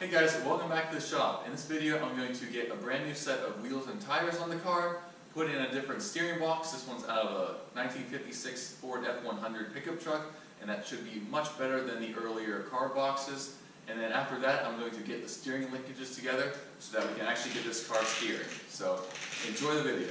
Hey guys, welcome back to the shop. In this video I'm going to get a brand new set of wheels and tires on the car, put in a different steering box. This one's out of a 1956 Ford F100 pickup truck, and that should be much better than the earlier car boxes. And then after that I'm going to get the steering linkages together so that we can actually get this car steering. So enjoy the video.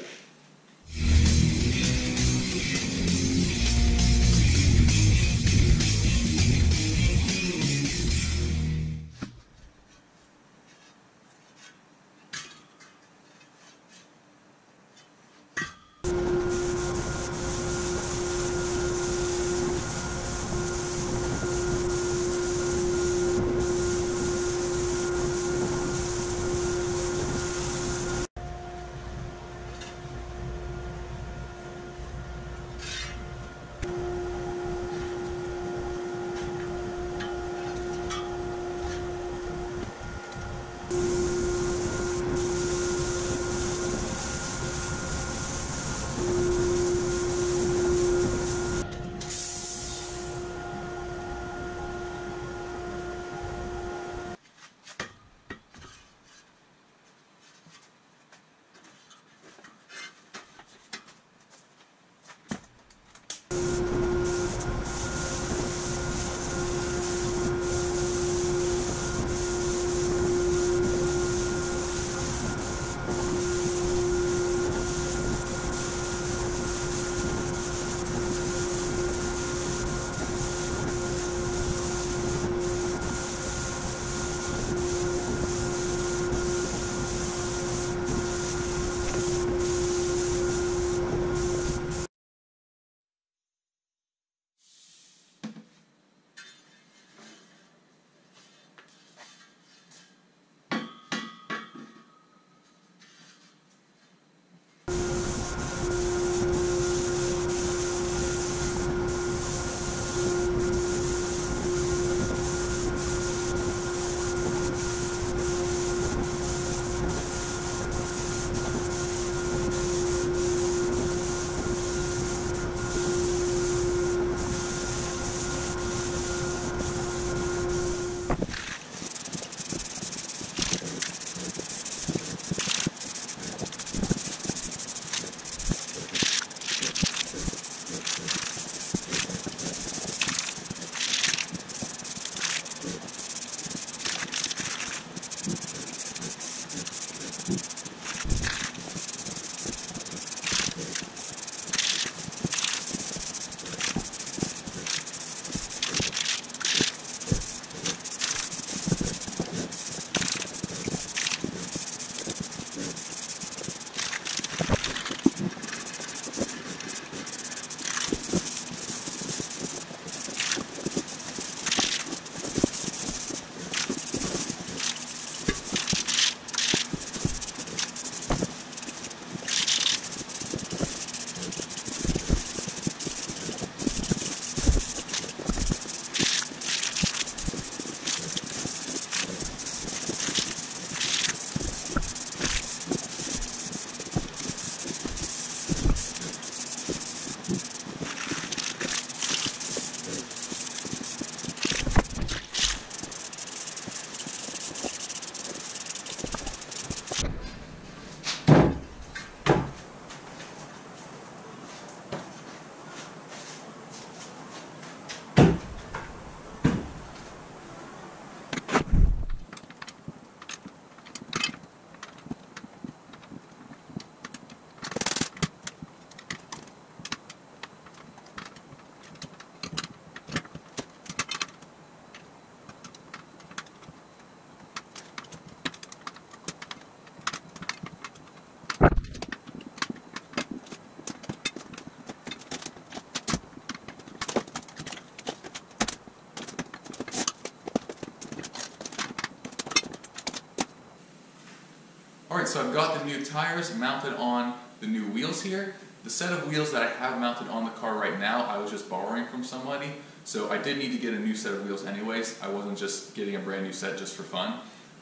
So I've got the new tires mounted on the new wheels here. The set of wheels that I have mounted on the car right now, I was just borrowing from somebody. So I did need to get a new set of wheels anyways. I wasn't just getting a brand new set just for fun.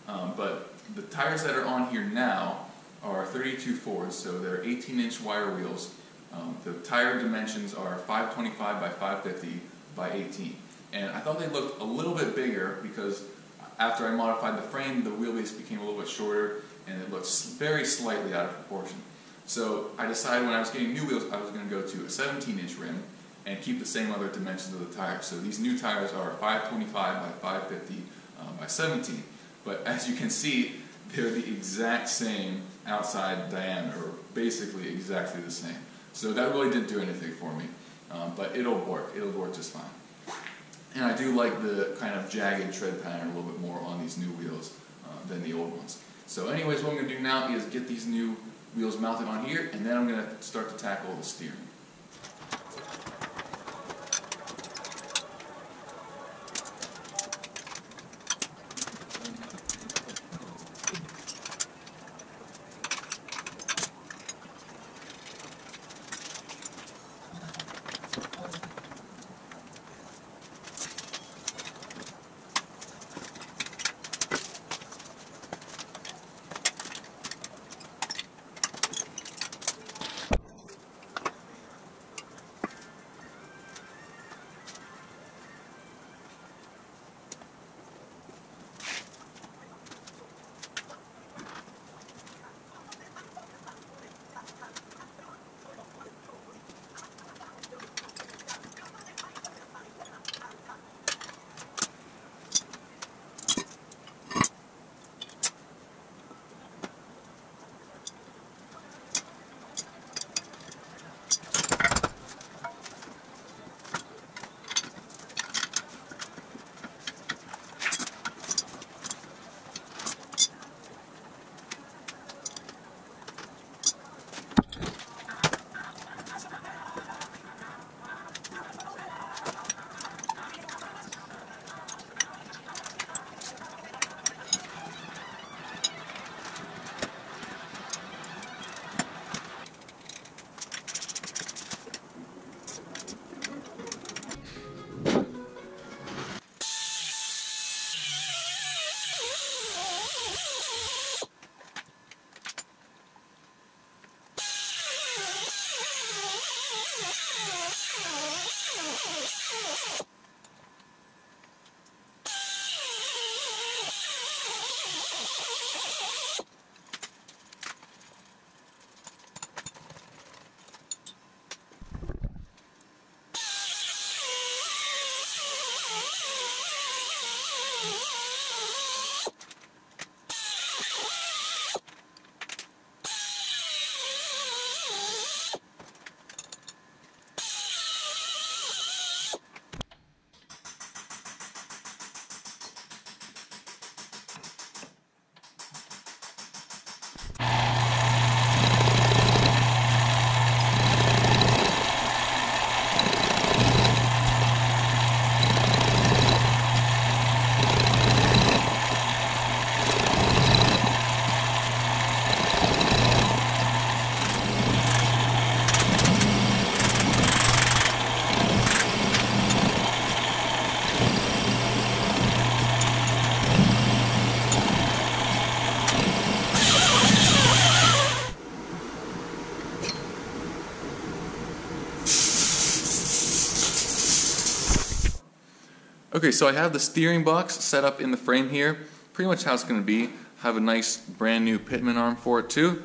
Um, but the tires that are on here now are 32 Fords, so they're 18 inch wire wheels. Um, the tire dimensions are 525 by 550 by 18. And I thought they looked a little bit bigger because after I modified the frame, the wheelbase became a little bit shorter and it looks very slightly out of proportion. So I decided when I was getting new wheels, I was going to go to a 17 inch rim and keep the same other dimensions of the tires. So these new tires are 525 by 550 uh, by 17. But as you can see, they're the exact same outside diameter, or basically exactly the same. So that really didn't do anything for me, um, but it'll work. It'll work just fine. And I do like the kind of jagged tread pattern a little bit more on these new wheels uh, than the old ones. So anyways, what I'm going to do now is get these new wheels mounted on here, and then I'm going to start to tackle the steering. Okay, so I have the steering box set up in the frame here. Pretty much how it's going to be. I have a nice brand new Pitman arm for it too.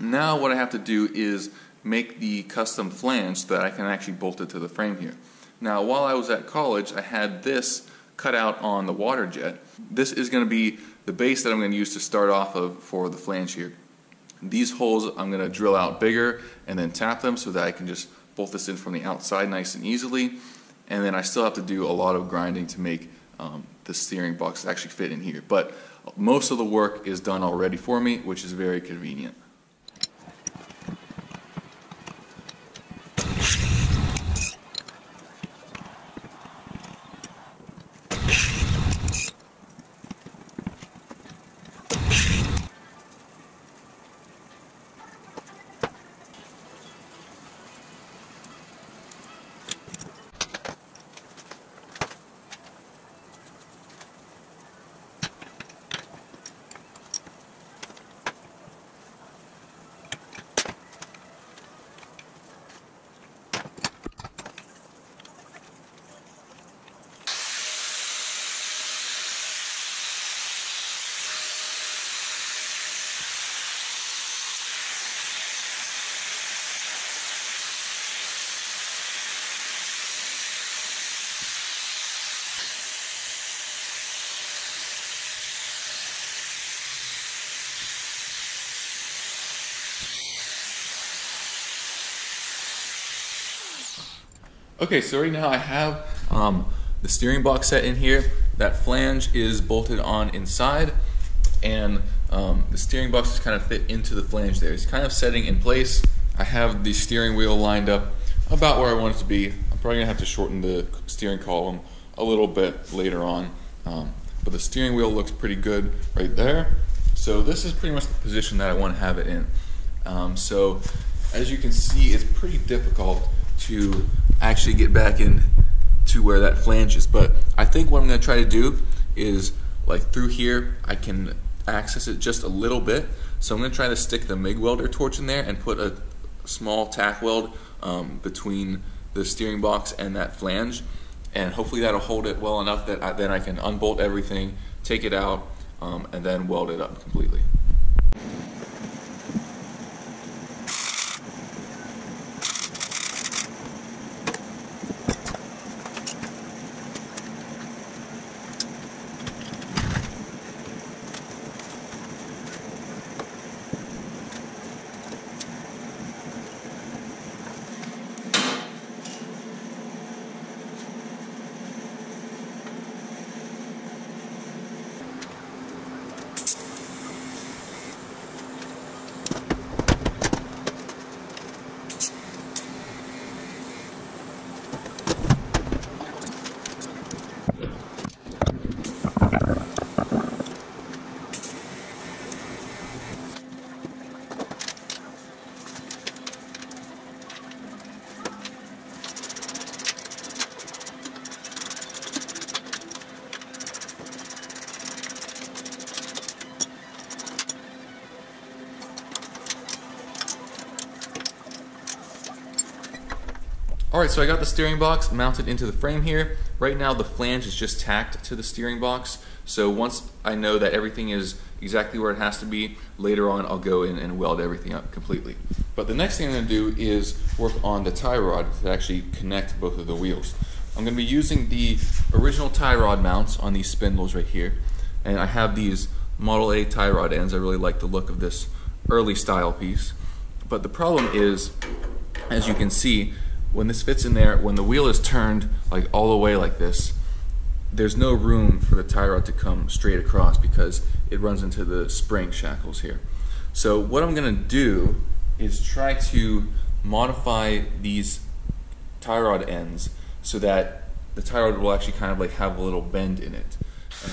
Now what I have to do is make the custom flange so that I can actually bolt it to the frame here. Now while I was at college I had this cut out on the water jet. This is going to be the base that I'm going to use to start off of for the flange here. These holes I'm going to drill out bigger and then tap them so that I can just bolt this in from the outside nice and easily and then I still have to do a lot of grinding to make um, the steering box actually fit in here. But most of the work is done already for me, which is very convenient. Okay, so right now I have um, the steering box set in here. That flange is bolted on inside, and um, the steering box is kind of fit into the flange there. It's kind of setting in place. I have the steering wheel lined up about where I want it to be. I'm probably gonna have to shorten the steering column a little bit later on, um, but the steering wheel looks pretty good right there. So this is pretty much the position that I want to have it in. Um, so as you can see, it's pretty difficult to actually get back in to where that flange is. But I think what I'm going to try to do is like through here, I can access it just a little bit. So I'm going to try to stick the MIG welder torch in there and put a small tack weld um, between the steering box and that flange. And hopefully that'll hold it well enough that I, then I can unbolt everything, take it out, um, and then weld it up completely. Alright, so I got the steering box mounted into the frame here. Right now the flange is just tacked to the steering box. So once I know that everything is exactly where it has to be, later on I'll go in and weld everything up completely. But the next thing I'm going to do is work on the tie rod to actually connect both of the wheels. I'm going to be using the original tie rod mounts on these spindles right here. And I have these Model A tie rod ends. I really like the look of this early style piece. But the problem is, as you can see, when this fits in there, when the wheel is turned like all the way like this, there's no room for the tie rod to come straight across because it runs into the spring shackles here. So what I'm gonna do is try to modify these tie rod ends so that the tie rod will actually kind of like have a little bend in it. And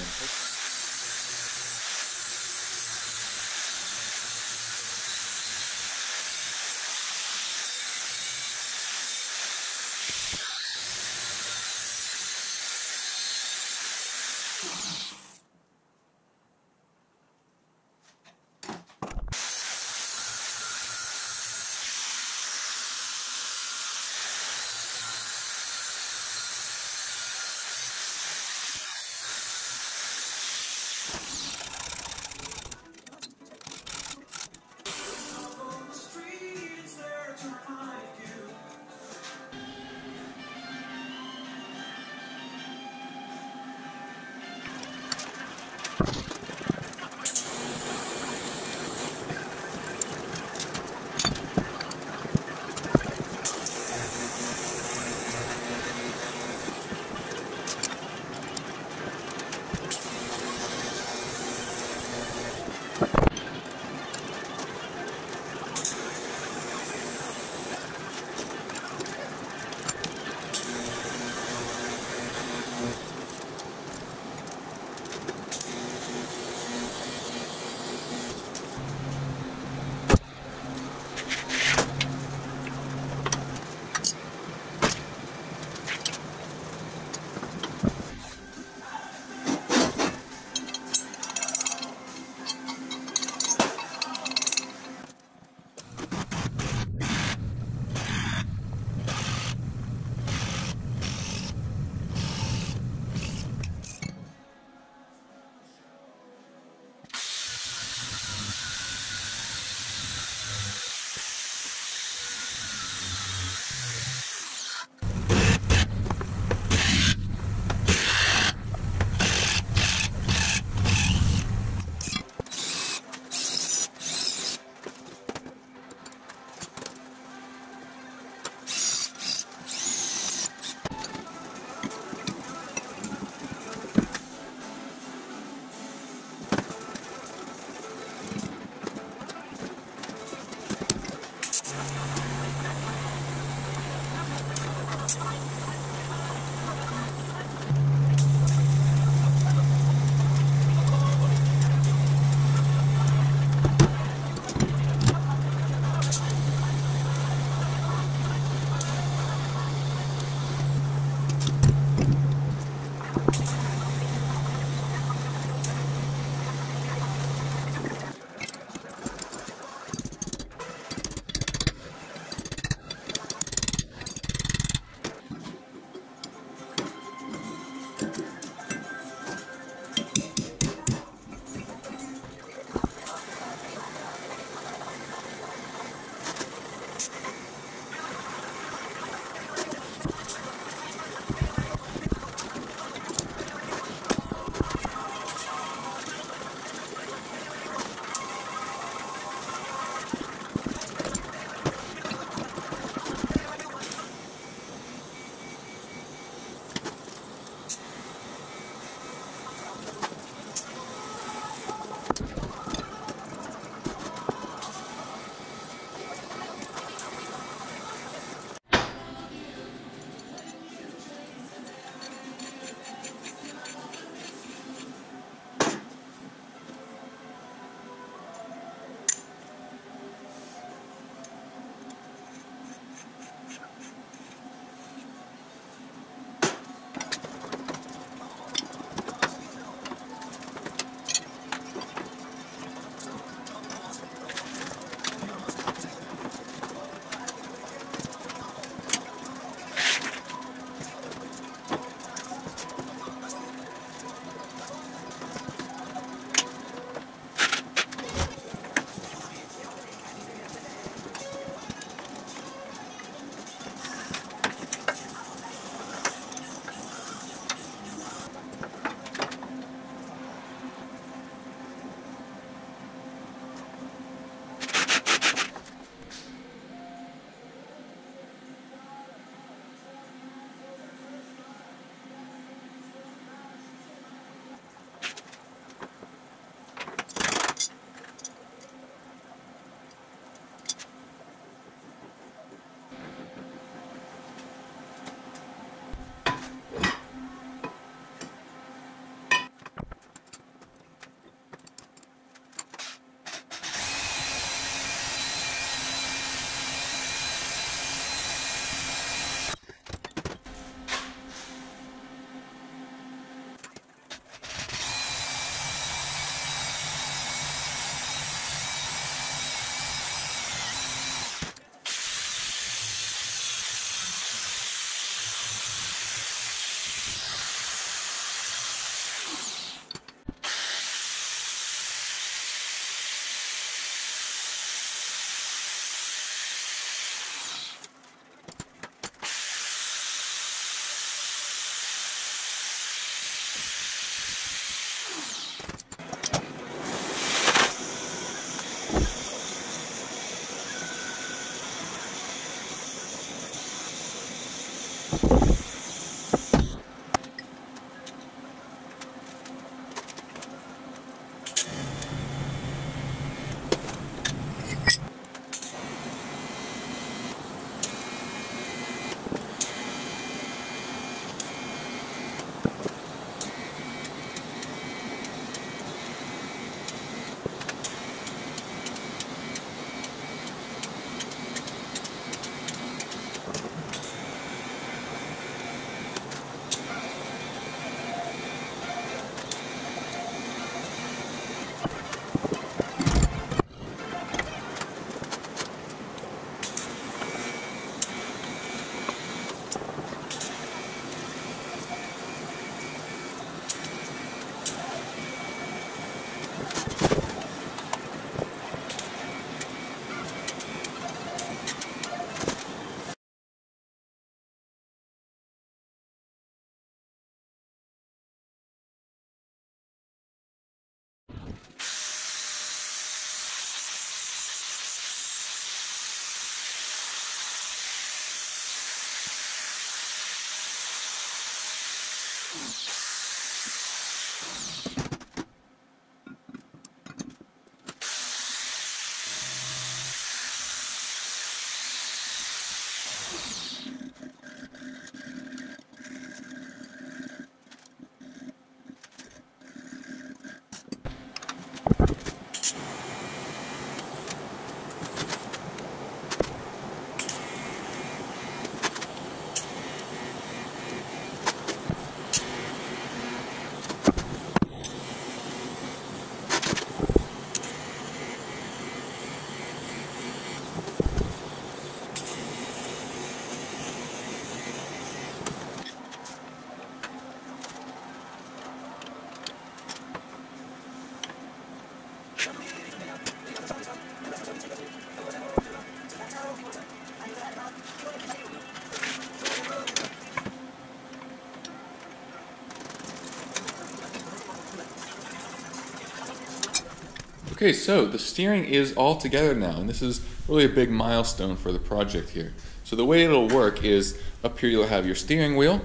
Okay, so the steering is all together now, and this is really a big milestone for the project here. So the way it'll work is up here you'll have your steering wheel.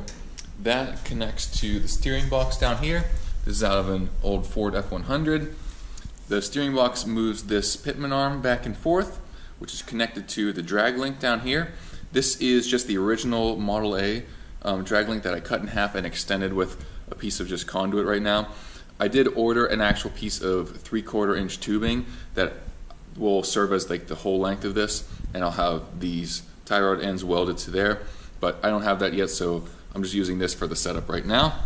That connects to the steering box down here. This is out of an old Ford F100. The steering box moves this pitman arm back and forth, which is connected to the drag link down here. This is just the original Model A um, drag link that I cut in half and extended with a piece of just conduit right now. I did order an actual piece of three quarter inch tubing that will serve as like the whole length of this and I'll have these tie rod ends welded to there but I don't have that yet so I'm just using this for the setup right now.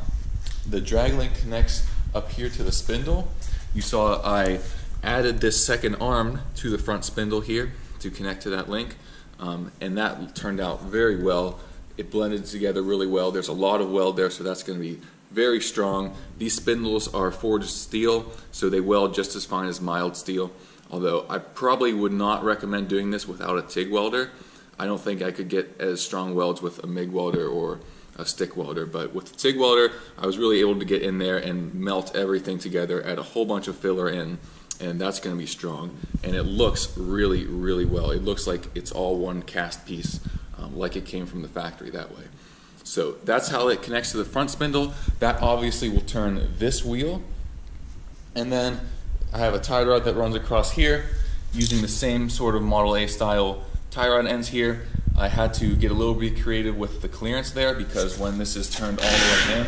The drag link connects up here to the spindle. You saw I added this second arm to the front spindle here to connect to that link um, and that turned out very well. It blended together really well. There's a lot of weld there so that's going to be very strong. These spindles are forged steel, so they weld just as fine as mild steel. Although I probably would not recommend doing this without a TIG welder. I don't think I could get as strong welds with a MIG welder or a stick welder, but with the TIG welder, I was really able to get in there and melt everything together, add a whole bunch of filler in, and that's going to be strong. And it looks really, really well. It looks like it's all one cast piece, um, like it came from the factory that way. So that's how it connects to the front spindle. That obviously will turn this wheel. And then I have a tie rod that runs across here using the same sort of Model A style tie rod ends here. I had to get a little bit creative with the clearance there because when this is turned all the way in,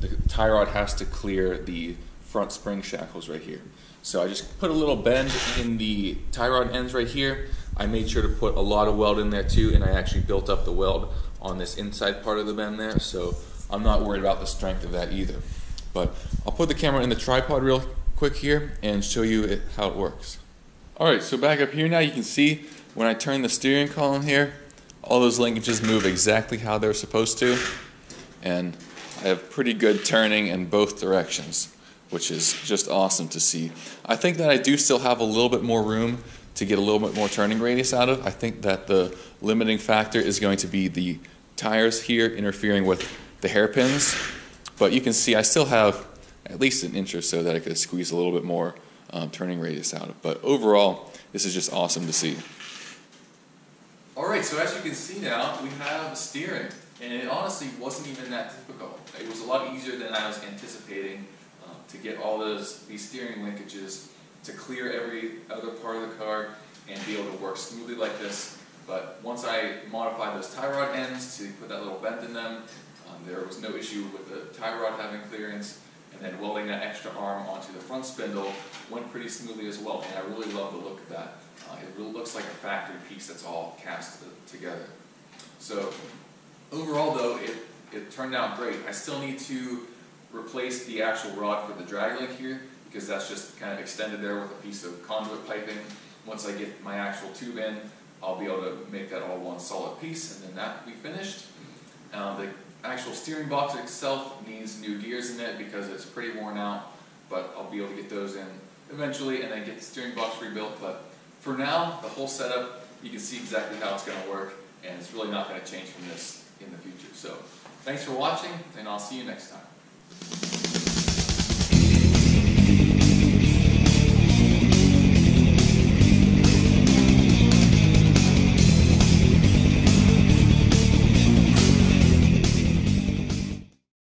the tie rod has to clear the front spring shackles right here. So I just put a little bend in the tie rod ends right here. I made sure to put a lot of weld in there too, and I actually built up the weld on this inside part of the bend there, so I'm not worried about the strength of that either. But I'll put the camera in the tripod real quick here and show you it, how it works. Alright, so back up here now you can see when I turn the steering column here, all those linkages move exactly how they're supposed to. And I have pretty good turning in both directions, which is just awesome to see. I think that I do still have a little bit more room to get a little bit more turning radius out of. I think that the limiting factor is going to be the tires here interfering with the hairpins. But you can see I still have at least an inch or so that I could squeeze a little bit more um, turning radius out of. But overall, this is just awesome to see. Alright, so as you can see now, we have steering. And it honestly wasn't even that difficult. It was a lot easier than I was anticipating um, to get all those these steering linkages to clear every other part of the car and be able to work smoothly like this. But once I modified those tie rod ends to put that little bend in them, um, there was no issue with the tie rod having clearance. And then welding that extra arm onto the front spindle went pretty smoothly as well. And I really love the look of that. Uh, it really looks like a factory piece that's all cast together. So overall though, it, it turned out great. I still need to replace the actual rod for the drag link here because that's just kind of extended there with a piece of conduit piping. Once I get my actual tube in, I'll be able to make that all one solid piece and then that will be finished. Uh, the actual steering box itself needs new gears in it because it's pretty worn out, but I'll be able to get those in eventually and then get the steering box rebuilt. But for now, the whole setup, you can see exactly how it's going to work and it's really not going to change from this in the future. So thanks for watching and I'll see you next time.